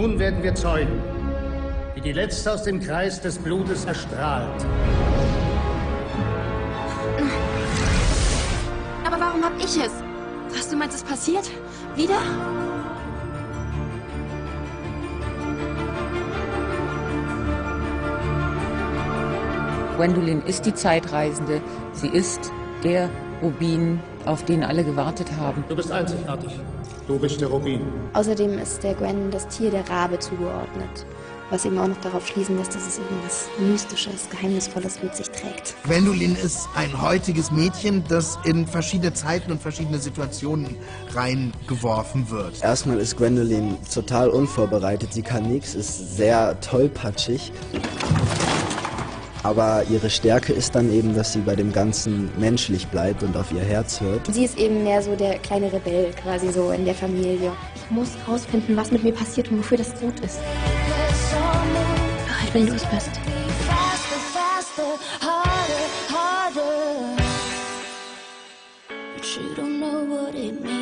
Nun werden wir zeugen, wie die letzte aus dem Kreis des Blutes erstrahlt. Aber warum hab ich es? Was, du meinst, es passiert? Wieder? Gwendolyn ist die Zeitreisende. Sie ist der Rubin, auf den alle gewartet haben. Du bist einzigartig. Du bist der Rubin. Außerdem ist der Gwen das Tier der Rabe zugeordnet, was eben auch noch darauf schließen lässt, dass es irgendwas Mystisches, Geheimnisvolles mit sich trägt. Gwendolyn ist ein heutiges Mädchen, das in verschiedene Zeiten und verschiedene Situationen reingeworfen wird. Erstmal ist Gwendolyn total unvorbereitet, sie kann nichts, ist sehr tollpatschig. Aber ihre Stärke ist dann eben, dass sie bei dem Ganzen menschlich bleibt und auf ihr Herz hört. Sie ist eben mehr so der kleine Rebell quasi so in der Familie. Ich muss rausfinden, was mit mir passiert und wofür das gut ist. Bereit, wenn du es bist. But you don't know what it means.